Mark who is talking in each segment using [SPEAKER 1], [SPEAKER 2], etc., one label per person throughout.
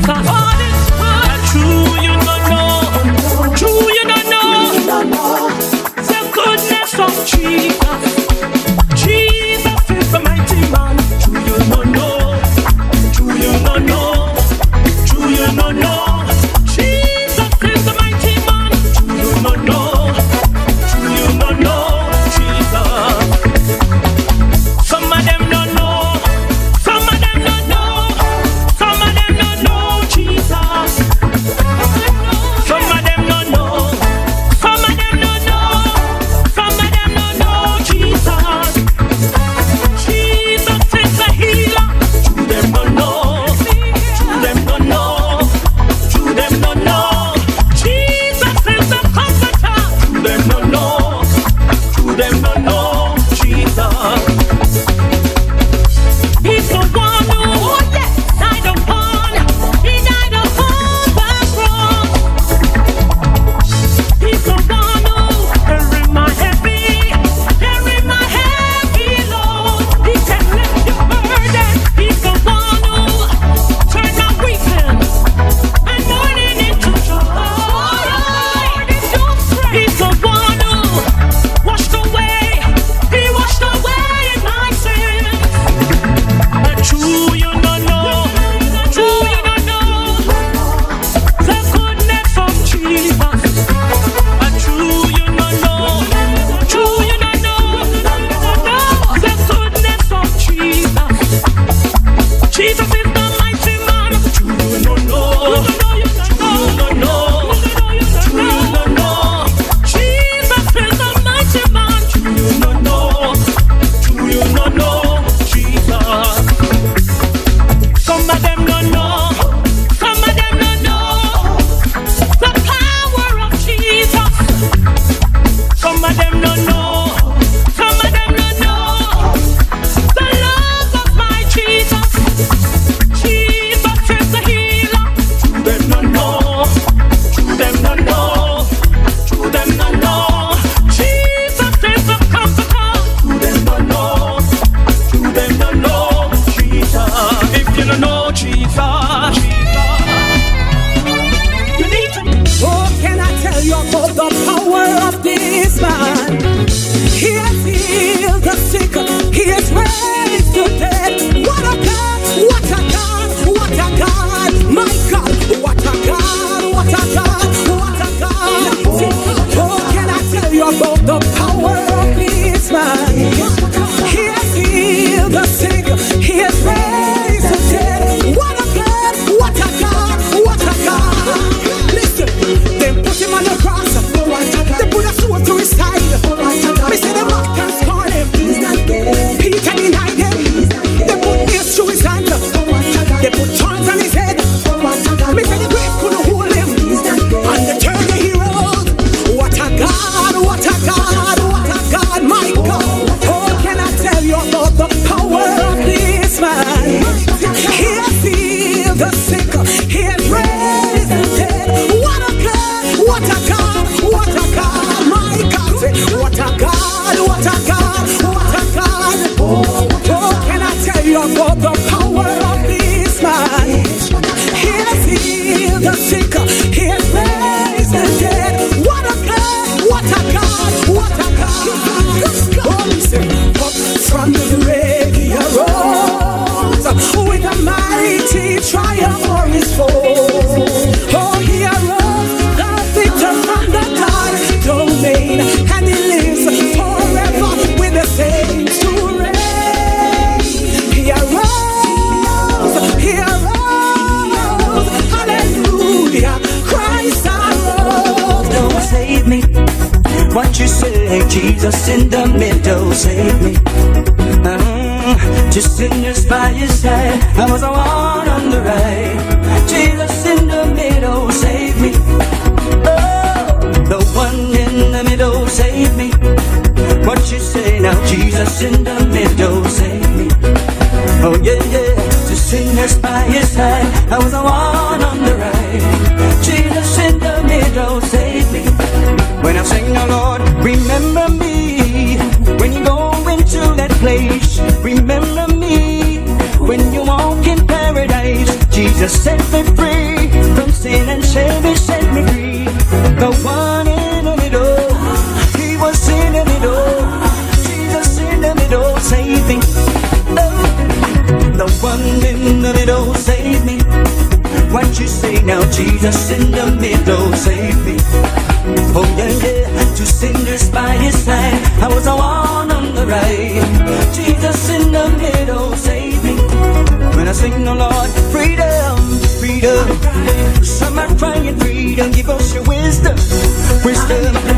[SPEAKER 1] place.
[SPEAKER 2] I was a one on the right. Jesus in the middle, save me. When I sing, the Lord, freedom, freedom. Some are crying freedom, give us your wisdom, wisdom.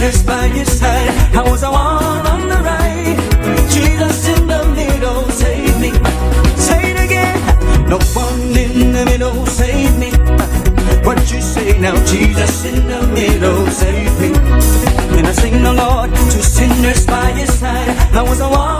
[SPEAKER 2] darkness by your side. I was the one on the right. Jesus in the middle, save me. Say it again. No one in the middle, save me. What you say now, Jesus in the middle, save me. And I sing the Lord to sinners by his side, I was the one.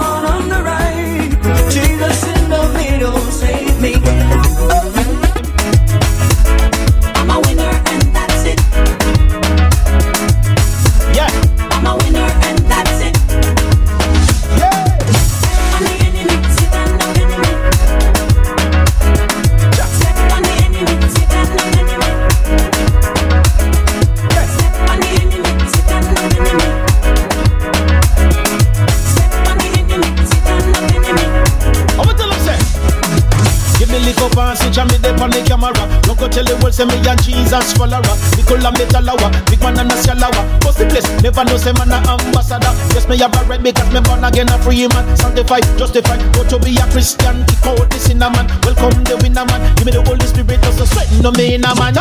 [SPEAKER 3] never know say man a ambassador. Yes, me have a right because me born again a free man. Sanctified, justified, go to be a Christian. Kick out this in a man. Welcome the winner man. Give me the Holy Spirit, that's the sweat no me in a man.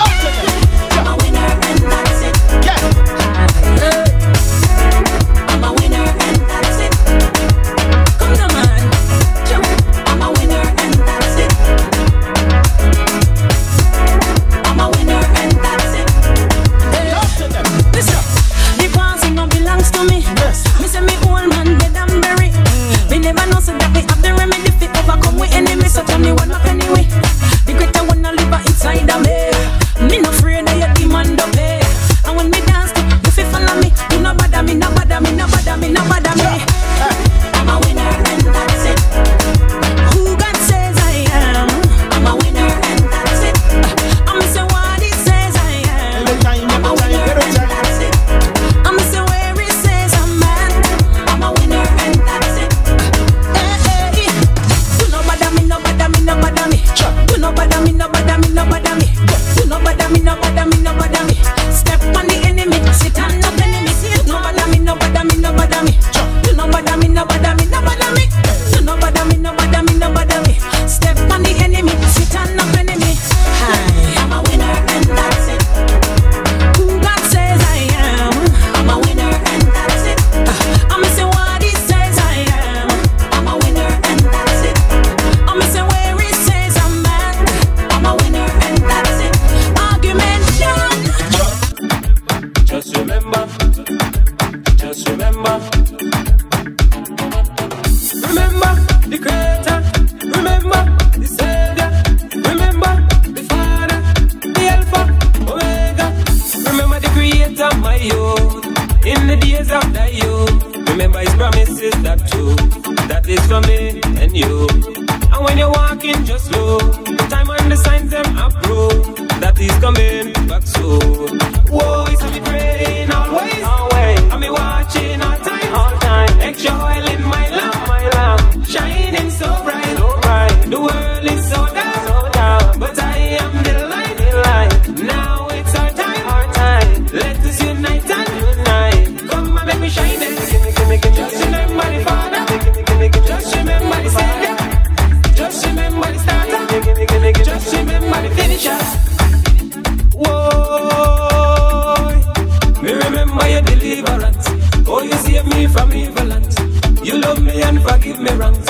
[SPEAKER 4] me
[SPEAKER 5] from evil hands. You love me and forgive me wrongs.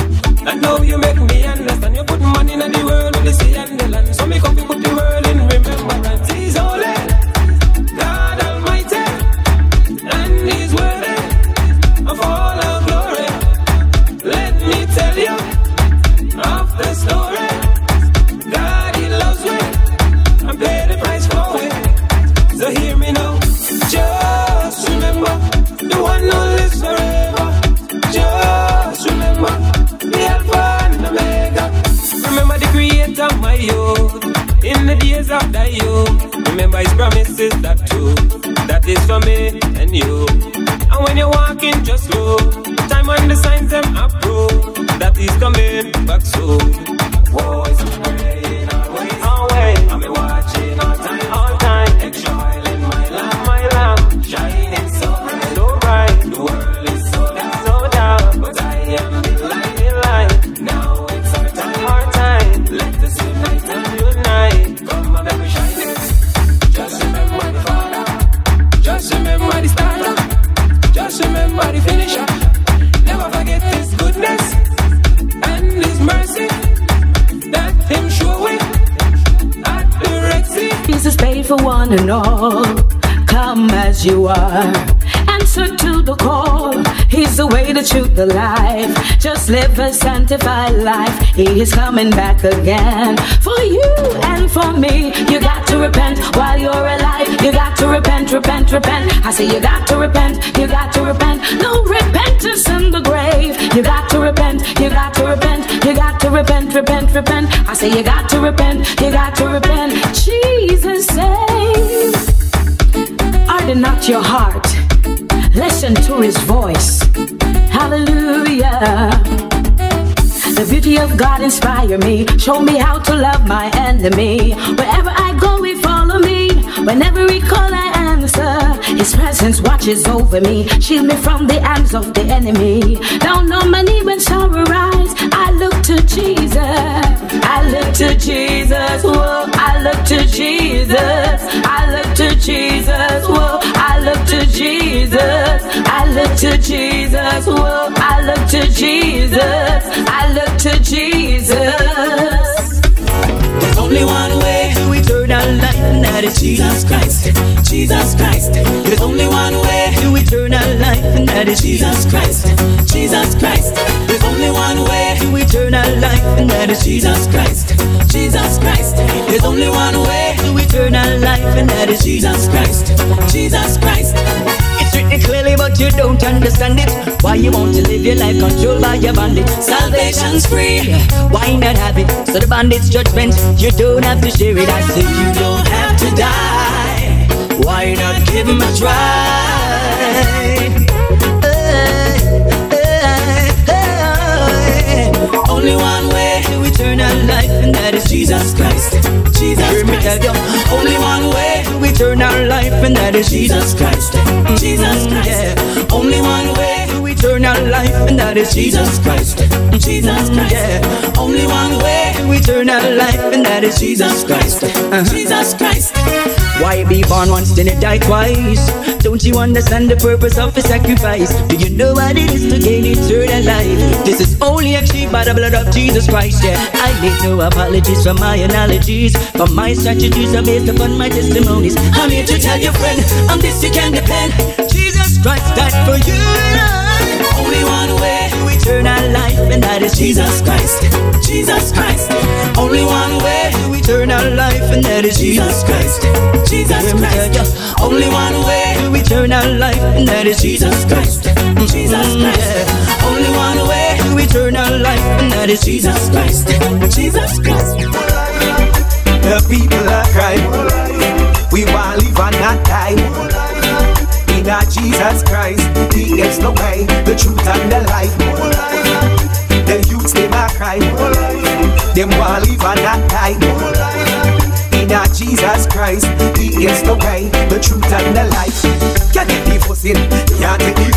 [SPEAKER 5] And now you make me understand. You put money in the world, the sea and the land. So me copy after you. Remember his promises that too, that is for me and you. And when you're walking, just slow. Time when the signs them approve, that is coming back soon.
[SPEAKER 6] Paid for the truth, the life. Just live a sanctified life. He is coming back again. For you and for me. You got to repent while you're alive. You got to repent, repent, repent. I say you got to repent. You got to repent. No repentance in the grave. You got to repent. You got to repent. You got to repent, repent, repent. I say you got to repent. You got to repent. Jesus saves. Harden not your heart. Listen to his voice. Hallelujah. The beauty of God inspire me. Show me how to love my enemy. Wherever I go, he follow me. Whenever he call, I answer. His presence watches over me. Shield me from the hands of the enemy. Down on my knee when sorrow rise. I look to Jesus. I look to Jesus. Whoa, I look to Jesus. I look to Jesus. Whoa, to Jesus. I look to Jesus. Whoa, I look to Jesus. I look to Jesus.
[SPEAKER 2] There's only one way life, and that is Jesus Christ. Jesus Christ. There's only one way to eternal life, and that is Jesus Christ. Jesus Christ. There's only one way to eternal life, and that is Jesus Christ. Jesus Christ. There's only one way to eternal life, and that is Jesus Christ. Jesus Christ. Clearly, but you don't understand it. Why you want to live your life controlled by your bandit? Salvation's free. Why not have it? So the bandit's judgment, you don't have to share it. I say you don't have to die. Why not give him a try? Only one way to eternal life, and that is Jesus Christ. Jesus Christ. Only one way eternal life, and that is Jesus Christ. Jesus Christ. Yeah. Only one way to eternal life, and that is Jesus Christ. Jesus Christ. Yeah. Only one way to eternal life, and that is Jesus Christ. Jesus Christ. Uh-huh. Why be born once, then you die twice? Don't you understand the purpose of the sacrifice? Do you know what it is to gain eternal life? This is only achieved by the blood of Jesus Christ, yeah. I make no apologies for my analogies, for my strategies are based upon my testimonies. I'm here to tell you, friend, on this you can depend. Jesus Christ died for you and. Only one way to eternal life, and that is Jesus Christ. Jesus Christ. Only one way to eternal life, and that is Jesus Christ. Jesus Christ. Only one way to eternal life, and that is Jesus Christ. Jesus mm-hmm, Christ. Only one way to eternal life, and that is Jesus Christ. Jesus Christ.
[SPEAKER 7] The people are crying. We want live and not die. In our Jesus Christ, He is the way, the truth, and the life. The youths they are crying. Them want live and not die. In our Jesus Christ, He is the way, the truth, and the life. Can't get the fussing, can't take the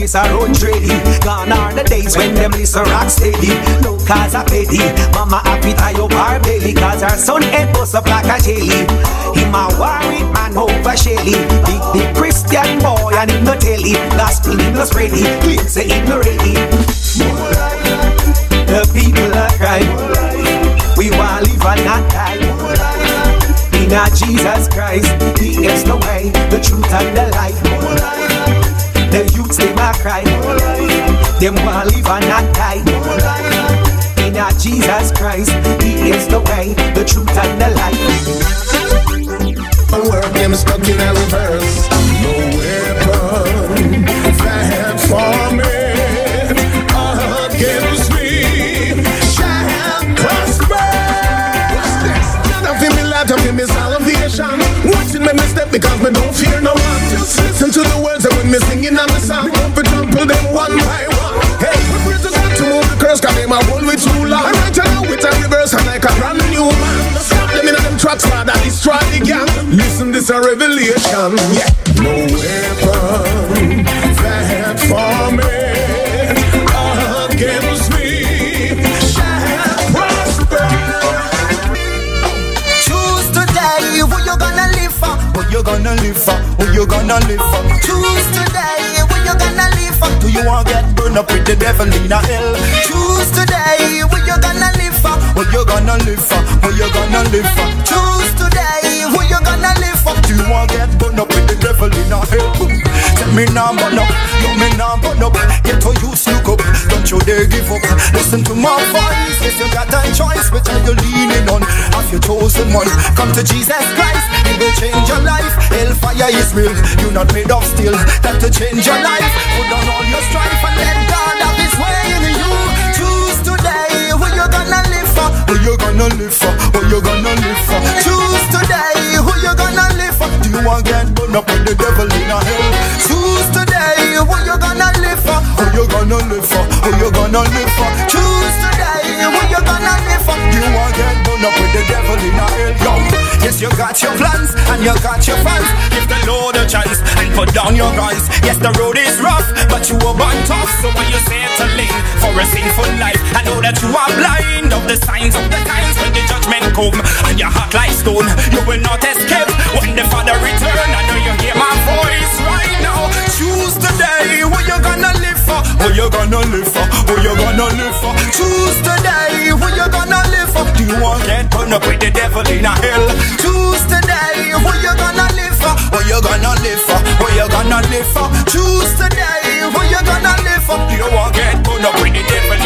[SPEAKER 7] heavy, cause the place. Gone are the days when them listen rock steady. No cause a petty, mama happy tie up her belly, cause her son head bust up like a jelly. Him a worried man over Shelly, big big Christian. Boy and him no tell it. Gospel him no spread it. Claim say him no ready. The people are crying. We want live and not die. In Jesus Christ, He is the way, the truth and the life. The youths they are cry. Them want live and not die. In our Jesus Christ, He is the way, the truth and the life.
[SPEAKER 8] Work them stuck in a reverse. No weapon that formed against me shall prosper. Feel me light, feel me salvation. Watching me step because me don't fear no man. Them father, destroy the gang. Listen, this a revelation. Yeah. No weapon that formed against me shall prosper.
[SPEAKER 9] Choose today who you gonna live for. Who you gonna live for? Who you gonna live for? Choose today who you gonna live for. Do you wanna get burned up with the devil in a hell? Choose today who you gonna live Who you gonna live for? Who you gonna live for? Choose today who you gonna live for. Do you wanna get burned up with the devil in a hell? Tell me now, burn up. You me now, burn up. Get to you, look up. Don't you dare give up. Listen to my voice. Yes, you got a choice. Which are you leaning on? Have you chosen one? Come to Jesus Christ. He will change your life. Hellfire is real. You're not made of steel. That to change your life. Put down all your strife and let God have His way Who you gonna live for? Who you gonna live for? Choose today who you gonna live for. Do you want get burned up with the devil in a hell? Choose today who you gonna live for. Who you gonna live for? Who you gonna live for? Choose today who you gonna live for. Do you want get burned up with the devil in a hell? Yo, yes you got your plans and you got your fans. Give the Lord a chance and put down your guns. Yes the road is rough, but you were born tough. So when you lean for a sinful life, I know that you are blind of the signs of the times when the judgment come and your heart like stone. You will not escape when the Father return. I know you hear my voice right now. Choose today who you're gonna live for. Who you gonna live for? Who you gonna live for? Choose you gonna want get burned up with the devil in a hell? Choose today who you gonna live for. Who you gonna live for? Who you gonna live for? Choose today who you gonna live for. You want get burned up with the devil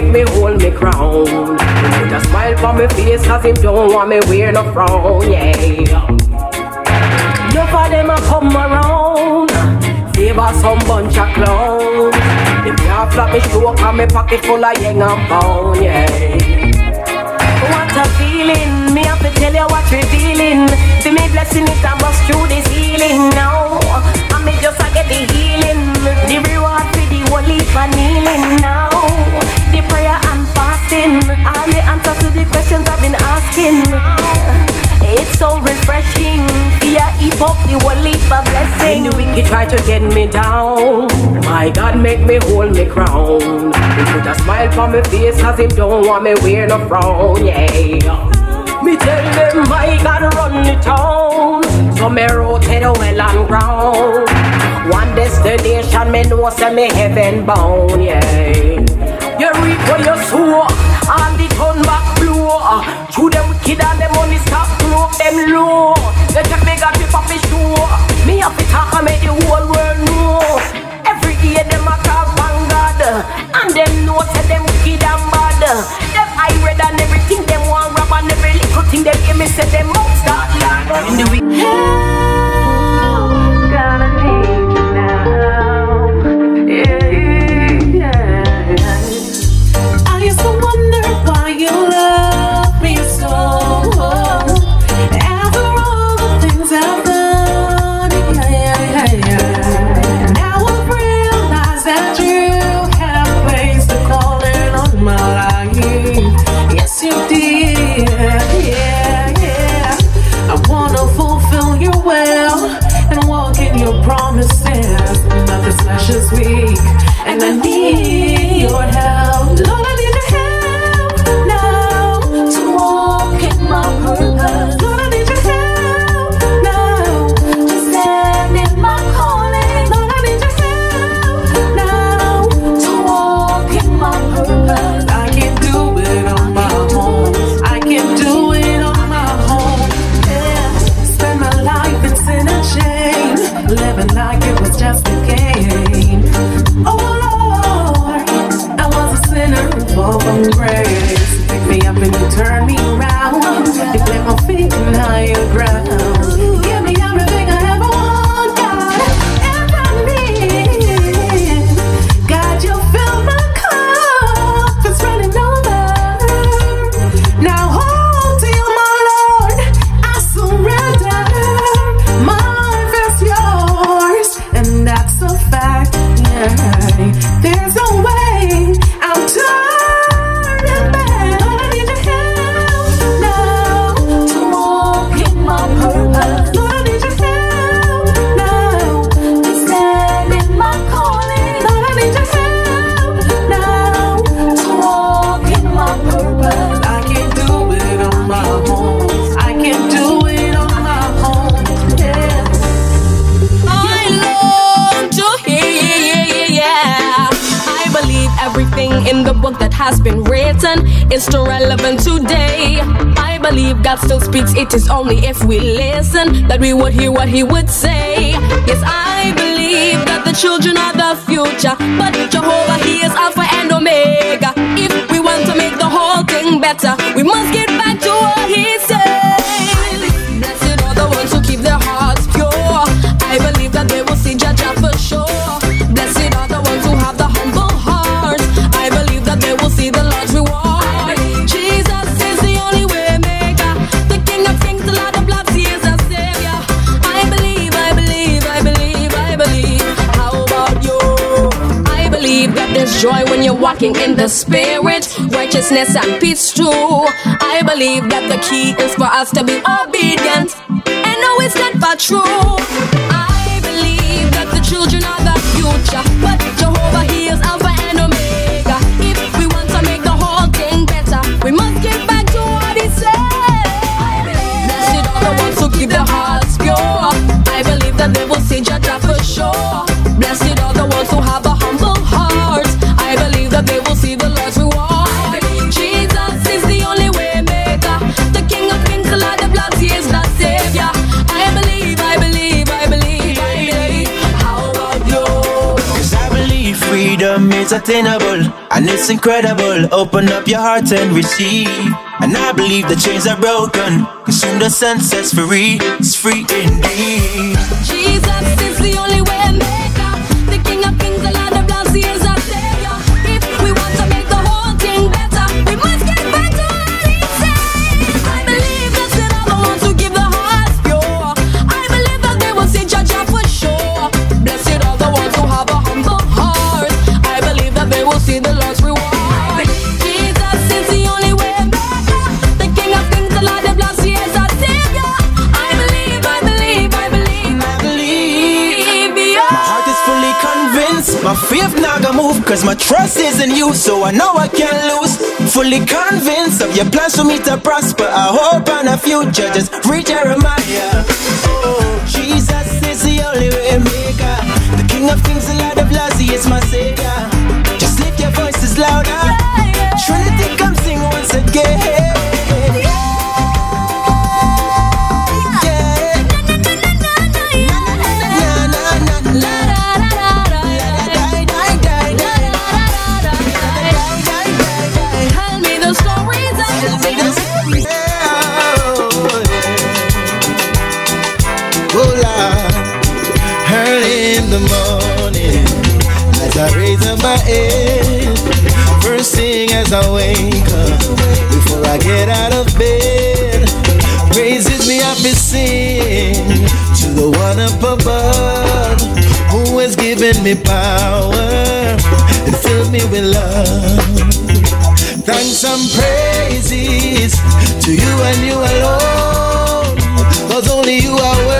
[SPEAKER 10] make me hold me crown. Put a smile for me face 'cause him don't want me wear no frown. Yeah. Enough of them a come around. Favor some bunch of clowns. Them can't flap me show and me pocket full of yang and pound, yeah. What a feeling, me have to tell you what revealing. See me blessing it and bust through the ceiling now. And me just a get the healing. The reward for the heap of kneeling now The prayer and fasting All the answers to the questions I've been asking it's so refreshing. Fear heap up the whole heap of blessing. When the wicked try to get me down, my God make me hold me crown. He put a smile on my face cause him don't want me wear no frown, yeah. Me tell them my God run the town. So me rotate well on ground. One destination me know say me heaven bound, yeah weed where you sow And the turn back blow. Through them wicked and them money stop throw Them low. They just me a trip off his show Me have to talk and make the whole world know. Every day them a talk on God And them know say them wicked and bad. Them I read and everything them
[SPEAKER 4] want rob And every little thing them give me say them out start like In
[SPEAKER 11] the week book that has been written is still relevant today. I believe God still speaks, it is only if we listen that we would hear what He would say. Yes, I believe that the children are the future, but Jehovah, He is Alpha and Omega. If we want to make the whole thing better, we must get back to what He said. you're walking in the spirit, righteousness and peace too. I believe that the key is for us to be obedient and know it's not for true. I believe that the children are the future, but Jehovah heals Alpha and Omega. If we want to make the whole thing better, we must give back to what He said. Blessed are the ones who keep their hearts pure. I believe that they will see Jah for sure.
[SPEAKER 12] it's attainable and it's incredible. Open up your heart and receive. And I believe the chains are broken. Consume the sun sets free. It's free indeed.
[SPEAKER 11] Jesus is the only way.
[SPEAKER 12] move Cause my trust is in you So I know I can't lose. Fully convinced of your plans for me to prosper I hope on a future Just read Jeremiah. Oh, Jesus is the only way maker The King of Kings, the Lord of Lords He is my Savior. Just lift your voices louder. Trinity, come sing once again.
[SPEAKER 11] The
[SPEAKER 12] morning, as I raise up my head, first thing as I wake up, before I get out of bed, praises me up and sing to the one up above, who has given me power and filled me with love. Thanks and praises to you and you alone. Cause only you are worthy.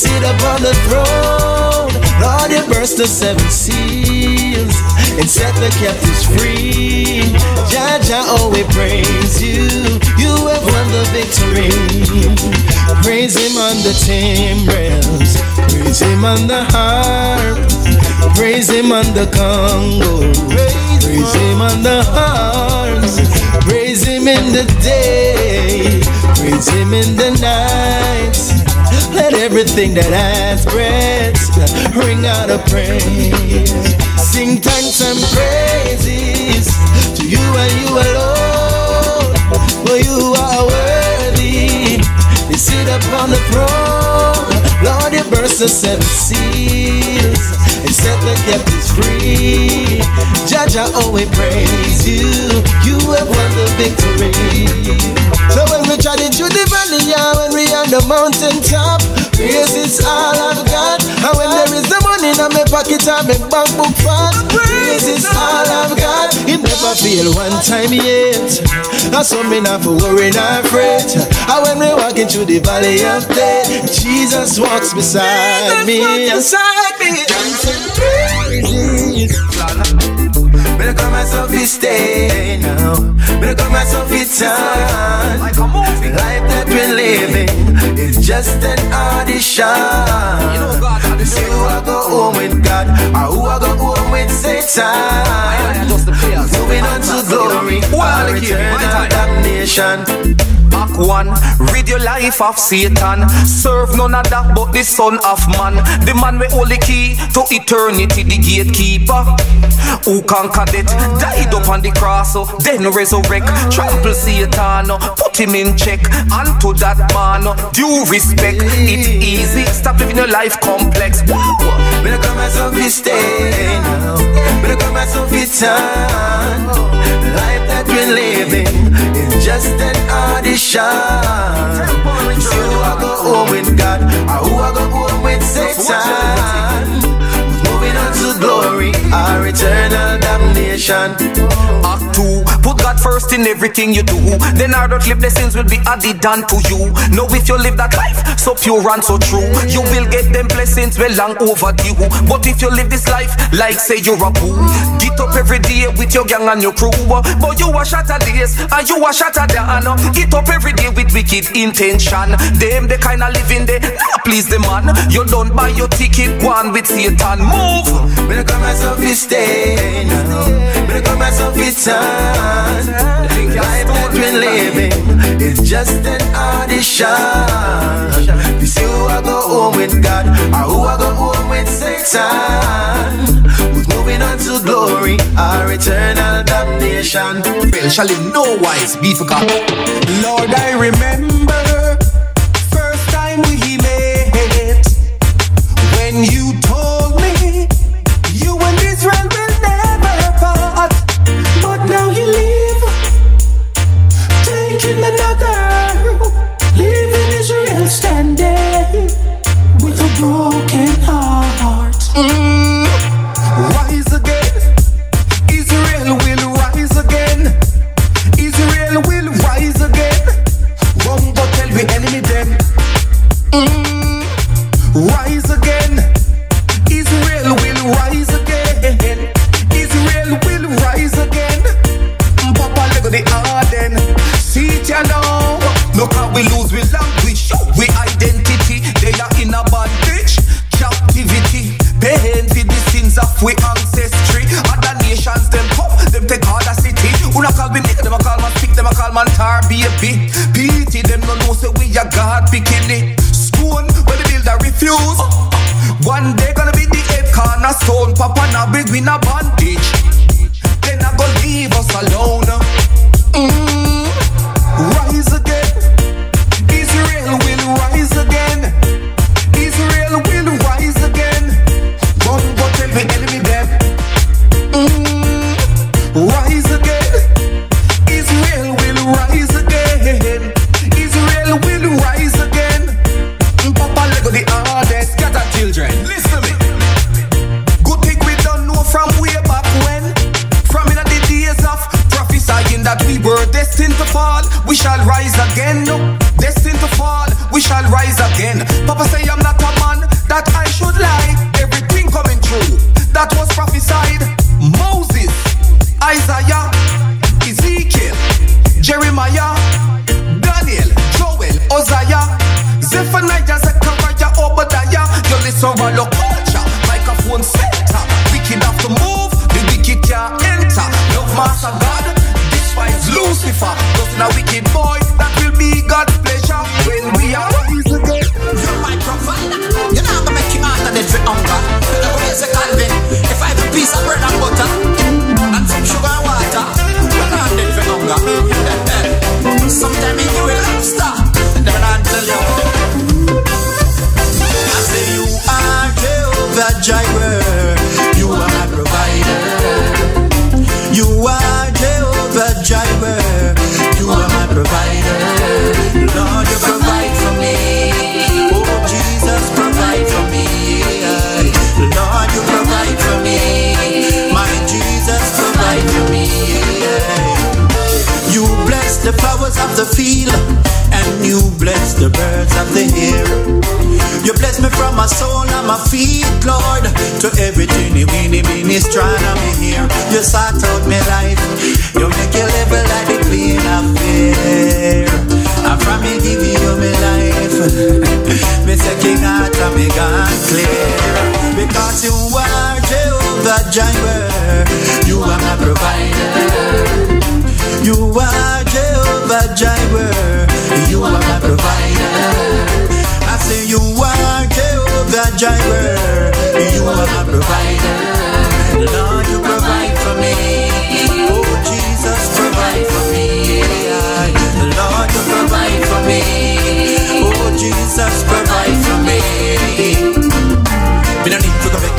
[SPEAKER 12] Sit upon the throne. Lord, you burst the seven seals and set the captives free. Jah Jah, oh, we praise you. You have won the victory. Praise him on the timbrels. Praise him on the harp. Praise him on the Congo. Praise him on the horns. Praise him in the day. Praise him in the night. Let everything that has breath ring out a praise. Sing thanks and praises to you and you alone. For you are worthy. You sit upon the throne. Lord, you burst the seven seals set the captives free. Jah, oh, we praise you. You have won the victory. So when we trotted through the valley, yeah, when we on the mountain top, praise is all I've got. And when there is the money in my pocket, I make bank book fat. Praise is all I've got. It never fail one time yet. I saw me not for worry, not fret. And when we walking through the valley of death, Jesus walks beside me. Beside me. Praises. Better call myself a stay now. Better call myself a time. Life that we're living is just an audition. You know God, so who I go home with God, or who I go home with Satan. Moving on to glory, or eternal damnation.
[SPEAKER 13] Back one, rid your life of Satan. Serve none of that but the Son of Man. The man with all the key to eternity, the gatekeeper. Who conquered it? Died up on the cross, oh, then resurrect. Trample Satan, oh, put him in check. And to that man, oh, due respect. It's easy, stop living your life complex.
[SPEAKER 12] Better call myself a stay now. Better call myself a time. The life that we're living is just an audition. So who I go home with God, or who I go home with Satan. Moving on to glory, or eternal damnation.
[SPEAKER 13] Act two, put God first in everything you do. Then our earthly blessings will be added unto you. Know if you live that life so pure and so true, you will get them blessings well long overdue. But if you live this life like say you're a fool, get up every day with your gang and your crew. But you a shatter days and you a shatter down. Get up every day with wicked intention. Them the kind of living they nah please the man. You don't buy your ticket one with Satan. Move.
[SPEAKER 12] Better call myself a stay now. Better call myself a time. The life that we're living is just an audition. You see who I go home with God, or who I go home with Satan. Who's moving on to glory, or eternal damnation.
[SPEAKER 13] Well, shall in no wise be forgotten.
[SPEAKER 7] Lord, I remember
[SPEAKER 2] from my my feet, Lord, to everything you weeny weeny strand on me here. You sort out my life, you make your level like the queen of fair. And from me give you my life, me say King Arthur me gone clear. Because you are Jehovah Jireh, you are my provider. You are Jehovah Jireh, you are my provider. Jireh, you are my provider. Lord, you provide for me. Oh, Jesus, provide for me. Lord, you provide for me. Oh, Jesus, provide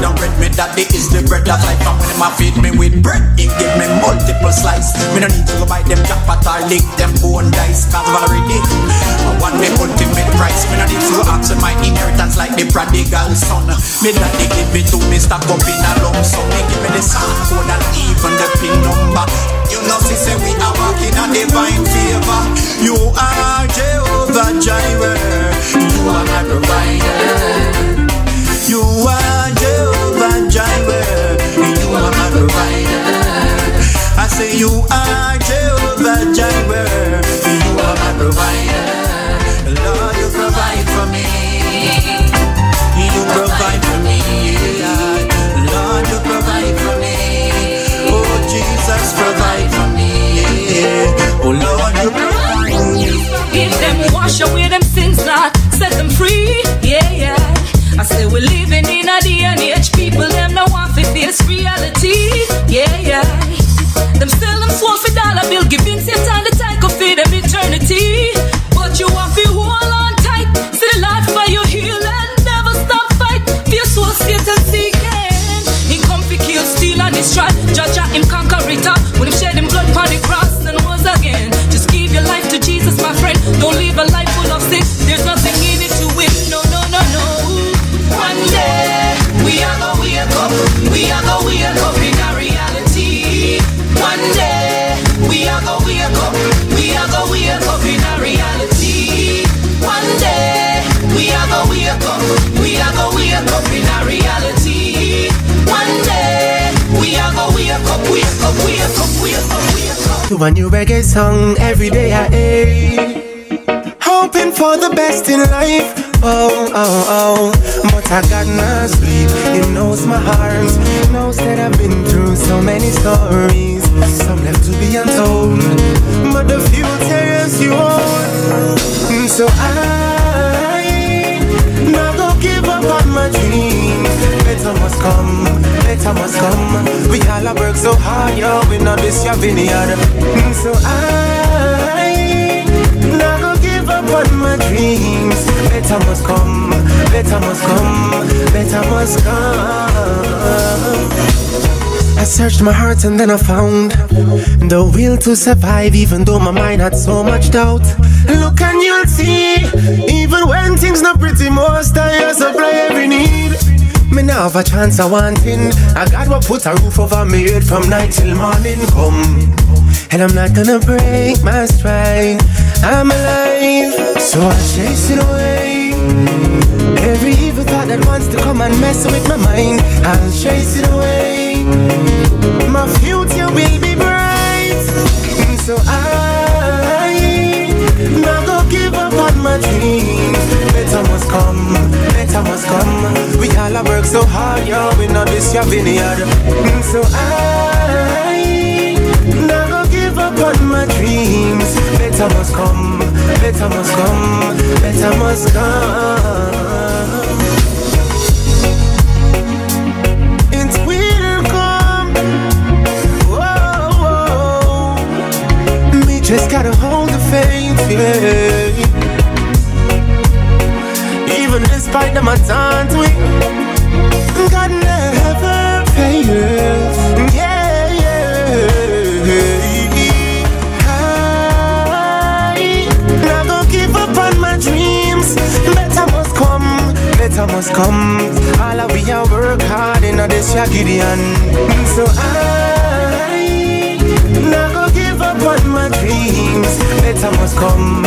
[SPEAKER 2] back bread, me daddy is the bread of life And when him feed me with bread, he give me multiple slice Me no need to go buy them jackpot or lick them bone dice Cause already I want the ultimate price. Me no need to ask my inheritance like the prodigal son. Me daddy give it to me, stack up in a lump sum. Me give me the sound code and even the pin number. You know see say we are walking a divine favor. You are Jehovah Jireh. You are my provider. You are Jireh. You are my provider. I say you are Jehovah Jireh. You are my provider.
[SPEAKER 14] A
[SPEAKER 15] new reggae song every day I aim. Hoping for the best in life. Oh, oh, oh. But I got no sleep. He knows my heart. He knows that I've been through so many stories. Some left to be untold. But the future is yours. So I not go give up on my dreams. Better must come, better must come. We all a work so hard, yo. We know this your vineyard. Mm, so I not go give up on my dreams. Better must come, better must come, better must come. I searched my heart and then I found the will to survive, even though my mind had so much doubt. Look and you'll see, even when things not pretty, most I supply every need. Me now have a chance of wanting. I got what put a roof over me head from night till morning come. And I'm not gonna break my stride.
[SPEAKER 9] I'm alive, so I chase it away. Every evil thought that wants to come and mess with my mind, I'll chase it away. My future will be bright, so I not go give up on my dreams. Better must come, better must come. We all have worked so hard, yo, we not this your vineyard. Mm, so I go give up on my dreams. Better must come, better must come, better must come. Just gotta hold the faith, yeah. Despite them attacks, we God never fails. Yeah, yeah. I never give up on my dreams. Better must come, better must come. All of we a work hard in this Gideon. So I never give up on my dreams. Better must come,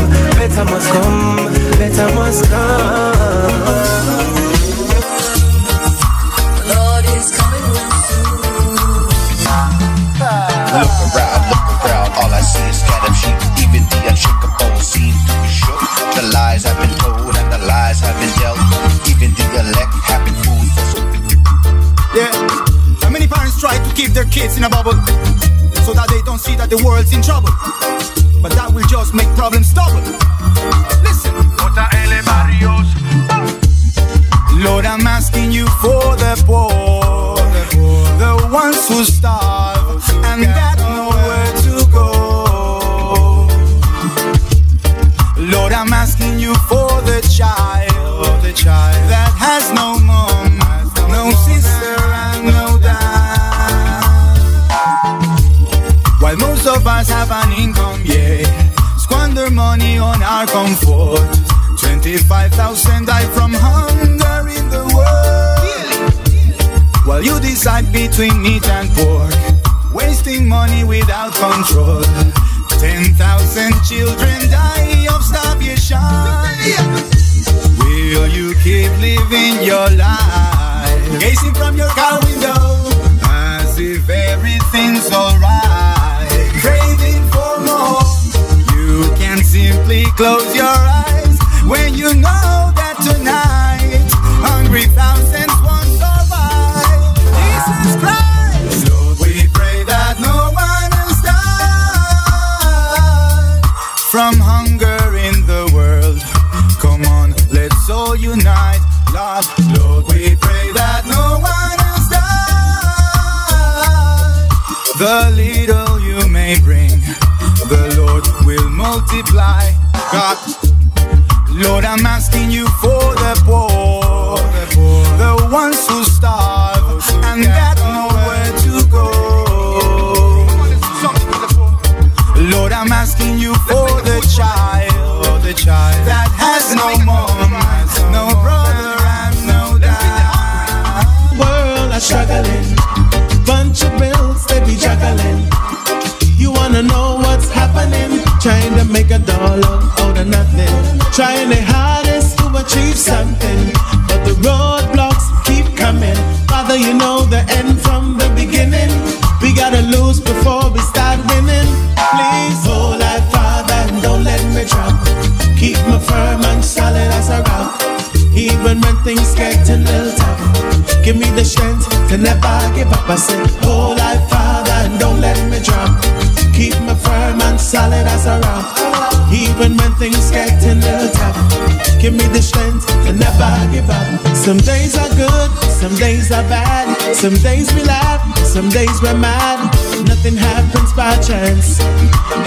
[SPEAKER 9] Some days we laugh, some days we're mad. Nothing happens by chance.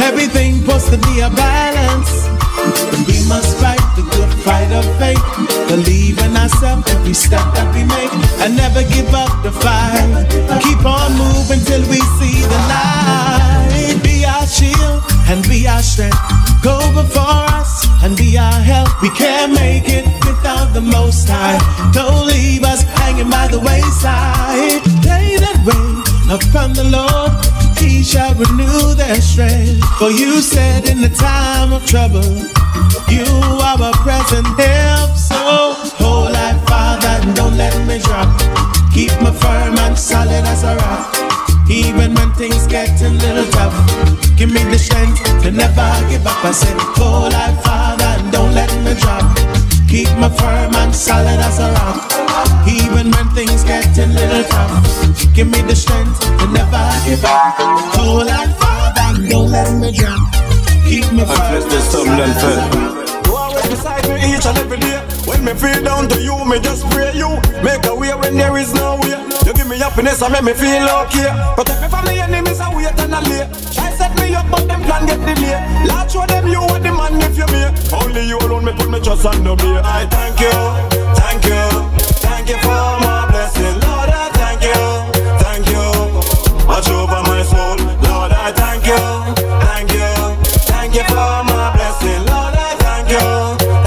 [SPEAKER 9] Everything supposed to be a balance. We must fight the good fight of faith. Believe in ourselves every step that we make. And never give up the fight. Keep on moving till we see the light. Be our shield and be our strength. Go before us and be our help. We can't make it without the most high. Don't leave us the wayside. They that wait upon the Lord, he shall
[SPEAKER 16] renew their strength. For you said in the time of trouble, you are a present help. So hold I, Father, don't let me drop. Keep me firm and solid as a rock. Even when things get a little tough, give me the strength to never give up. I said, hold I, Father, don't let me drop. Keep me firm and solid as a rock. Even when things get a little tough, give me the strength to never give up. Hold I, Father, don't let me drop. Keep me firm and solid as a rock.
[SPEAKER 17] You always beside me each and every day. When me feel down to you, me just pray you. Make a way when there is no way. You give me happiness and make me feel okay. Protect me from the enemies and wait and lay. Try set me up, but them plan get delayed. Lord, show them you are the man if you me. Only you alone me put me trust on the me. I thank you, thank you, thank you for my blessing. Lord, I thank you, thank you. Watch over my soul. Lord, I thank you, thank you, thank you for my blessing. Lord, I thank you,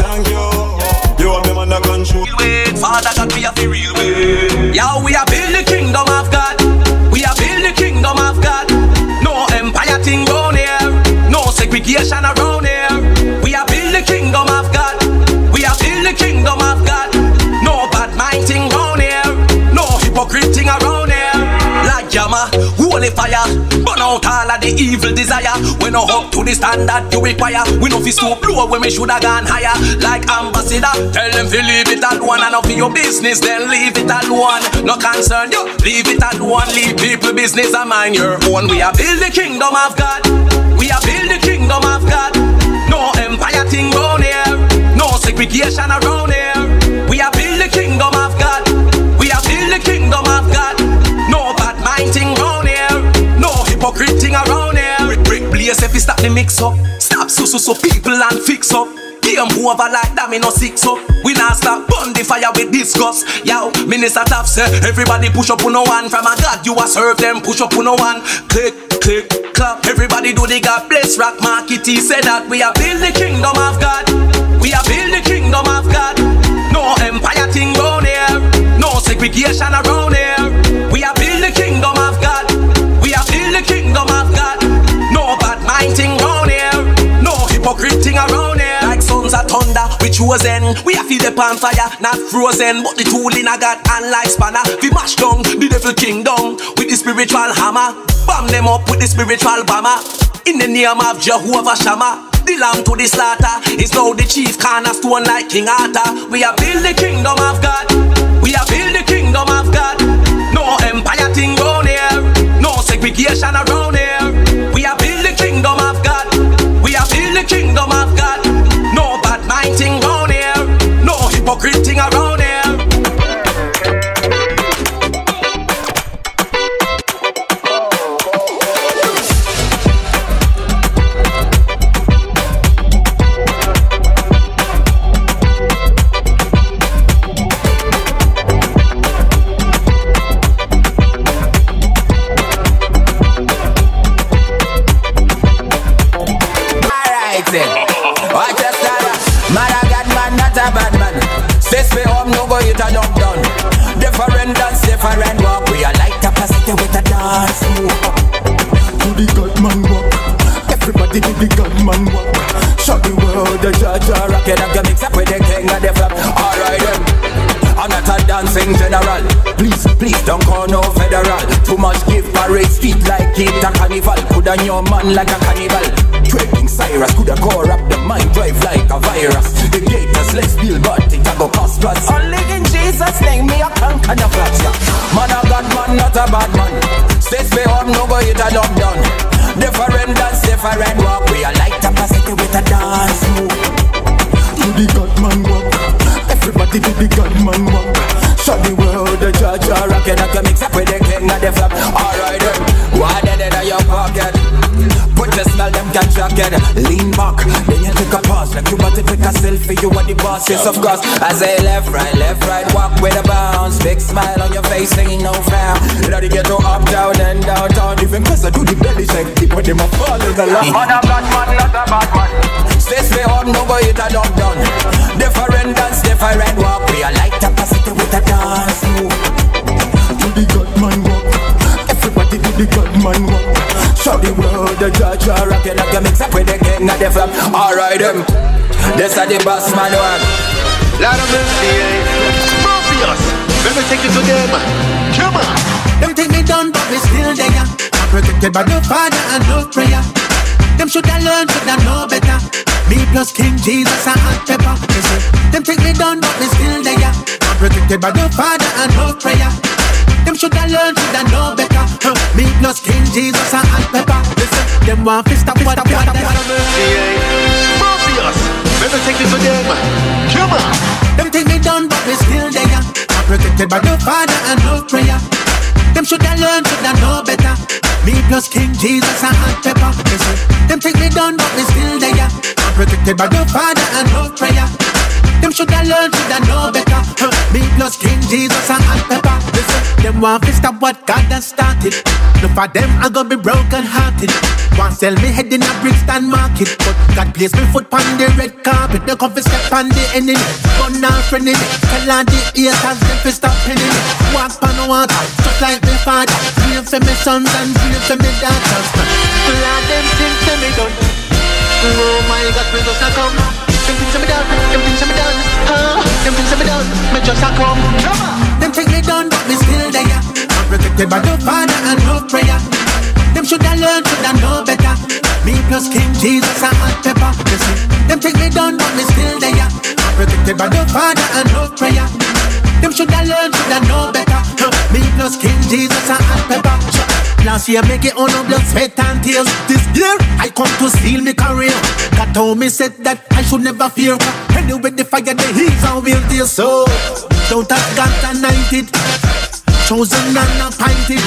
[SPEAKER 17] thank you. You are the man that control.
[SPEAKER 18] Father God, we are the real the evil desire. We no up to the standard you require. We no fi stoop low when we shoulda gone higher. Like ambassador, tell them to leave it alone. And for your business, then leave it alone. No concern you, leave it alone. Leave people business and mind your own. We are build the kingdom of God. We are build the kingdom of God. No empire thing round here. No segregation around here. Blaze if you stop the mix up. Stop so so so people and fix up. Game over like that, me no six up. We not stop burn the fire with discuss. Yo, minister Taff say everybody push up on no one. From a God you a serve them, push up on no one. Click, click, clap. Everybody do the God bless rock market. He said that we are build the kingdom of God. We are build the kingdom of God. No empire thing round here. No segregation around here. Chosen. We are feel the pan fire, not frozen. But the tool in a God and like spanner. We mash down the devil kingdom with the spiritual hammer. Bam them up with the spiritual bomber. In the name of Jehovah Shammah. The lamb to the slaughter is now the chief cornerstone like King Arthur. We are build the kingdom of God. We are build the kingdom of God. No empire thing round here. No segregation around here. Hypocrite thing around
[SPEAKER 13] rocking up your mix up with the king of the flap. Alright then. I'm not a dancing general. Please, please don't call no federal. Too much give parade speed like it a carnival. Put on your man like a cannibal. Trading Cyrus coulda up the mind, drive like a virus. The gators let's build, but it a go cost plus. Only in Jesus' name me a conquer the flats. Yeah. Man a God man, not a bad man. Stay me home, no go hit a dump down. Different dance, different walk. We are like capacity with a dance move.
[SPEAKER 19] To the God walk. Everybody to the God walk.
[SPEAKER 13] Show the world the judge are rocking up your mix up with the king of the flap. Alright then, why did it in your pocket? Put your smell them catch rocket. Lean back, then you take a pause like you about to take a selfie. You are the boss, yes of course. I say left, right, left, right, walk with a bounce. Big smile on your face, ain't no frown. You know the ghetto up, down, and downtown. Even cause I do the belly shake, people them a fall in the love. Man a bad man, not a bad man. Stay me home, no go hit a dump down. Different dance, different walk. We are like capacity with a dance move.
[SPEAKER 19] To the God man walk. Everybody to the God man walk.
[SPEAKER 13] Show the
[SPEAKER 20] king of the flap. Alright, them. This are the boss man one.
[SPEAKER 21] Lord of mercy, eh? Morpheus, let me take you to them. Come on.
[SPEAKER 16] Them think me done, but we still there. I'm protected by the Father and no prayer. Them shoulda learned, shoulda know better. Me plus King Jesus and hot pepper. They say, them think me done, but we still there. I'm protected by the Father and no prayer. Them shoulda learned, shoulda know better. Huh. Me plus King Jesus and hot pepper. They say, them want to stop what, what, what,
[SPEAKER 21] of mercy, eh? Morpheus, let me take you to them. Come on.
[SPEAKER 16] Them think me done, but we still there. I'm protected by the Father and no prayer. Them shoulda learned, shoulda know better. Me plus King Jesus and hot pepper. Them take me done, but we still there. I'm protected by the Father and no prayer. Them shoulda learned, shoulda know better. Huh. Me plus King Jesus and hot pepper. Say, them want to stop what God has started. No for them, I gonna be broken hearted. Want sell me head in a Brixton market, but God place me foot on the red carpet. They come step on the enemy, but not friendly. Tell all the haters them fi stop penning. Walk on water, just like me father. Pray for me sons and pray for me daughters.
[SPEAKER 21] Lord, them things me done. Oh my God, me just a come. Them things say me done. Them things say me done. Ah, them things me done. Me just a come.
[SPEAKER 16] Them think me done, but me still there. I'm protected by the Father and no prayer. Them shoulda learned, shoulda know better. Me plus King Jesus and hot pepper. You see, them think me done, but me still there. I'm protected by the Father and no prayer. Them shoulda learned, shoulda know better. Me plus King Jesus and hot pepper. Last year make it all no blood, sweat and tears. This year I come to steal me career. God told me said that I should never fear. Anyway, the fire the heat and will dear so. Don't have God anointed, chosen and appointed.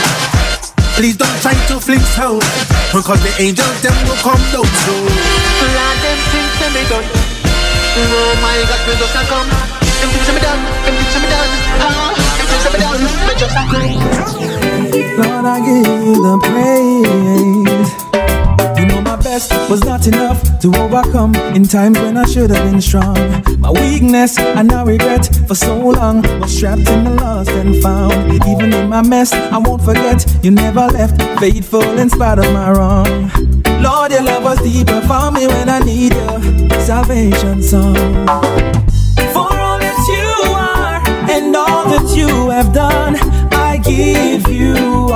[SPEAKER 16] Please don't try to fling sound, because the angels them will come down so.
[SPEAKER 21] Lord, them things say me done. Oh my God, me just a come. Them things say me done. Them things say me done. Ah, them things say me done. Me just a come.
[SPEAKER 2] Lord, I give you the praise. You know my best was not enough to overcome in times when I should have been strong. My weakness and I regret for so long was trapped in the lost and found. Even in my mess, I won't forget you never left faithful in spite of my wrong. Lord, your love was deeper for me when I need your salvation song. For all that you are and all that you have done, I give you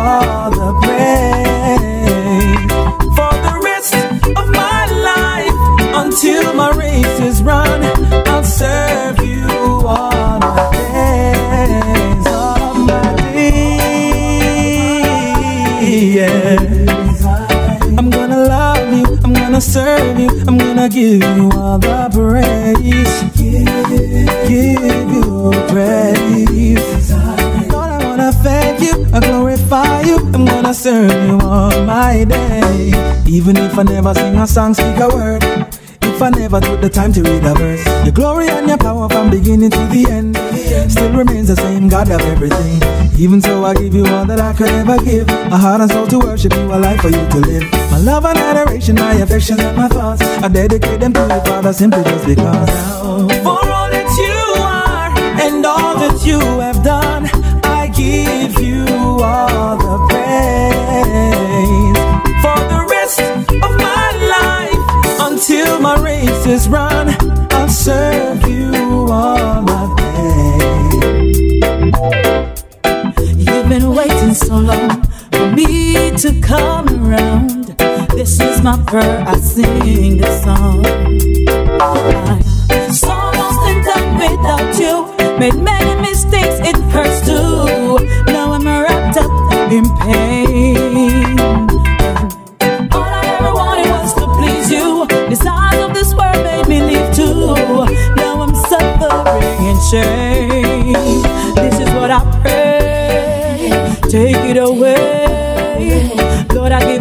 [SPEAKER 2] all the praise. For the rest of my life, until my race is run, I'll serve you all my days. All my days. Yes. I'm gonna love you, I'm gonna serve you, I'm gonna give you all the praise. Give you praise. I glorify gonna serve you all my day. Even if I never sing a song, speak a word. If I never took the time to read a verse, your glory and your power from beginning to the end still remains the same God of everything. Even so, I give you all that I could ever give. A heart and soul to worship you, a life for you to live. My love and adoration, my affection and my thoughts, I dedicate them to you, Father, simply just because. For all that you are and all that you is run, I'll serve you all my
[SPEAKER 4] You've been waiting so long for me to come around. This is my prayer, I sing this song. I so lost in time without you, made many mistakes, it hurts too. Now I'm wrapped up in pain.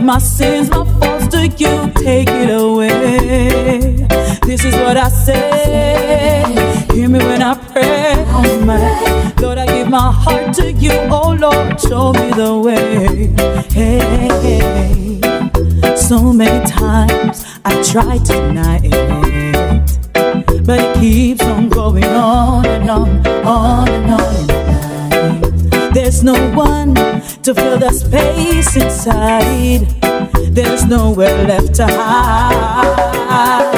[SPEAKER 4] My sins, my faults to you. Take it away. This is what I say. Hear me when I pray. Lord, I give my heart to you. Oh Lord, show me the way. Hey, so many times I tried to deny it, but it keeps on going on and on, on and on. There's no one to fill the space inside. There's nowhere left to hide.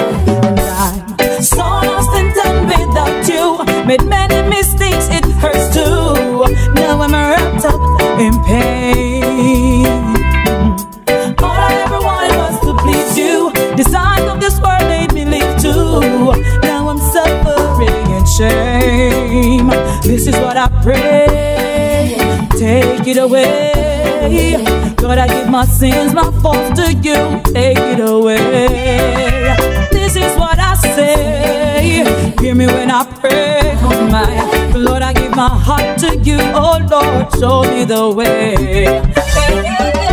[SPEAKER 4] And I'm so lost and done without you. Made many mistakes, it hurts too. Now I'm wrapped up in pain. All I ever wanted was to please you. Design of this world made me leave too. Now I'm suffering in shame. This is what I pray. Take it away. God, I give my sins, my faults to you. Take it away. This is what I say. Hear me when I pray. Oh my Lord, I give my heart to you. Oh Lord, show me the way.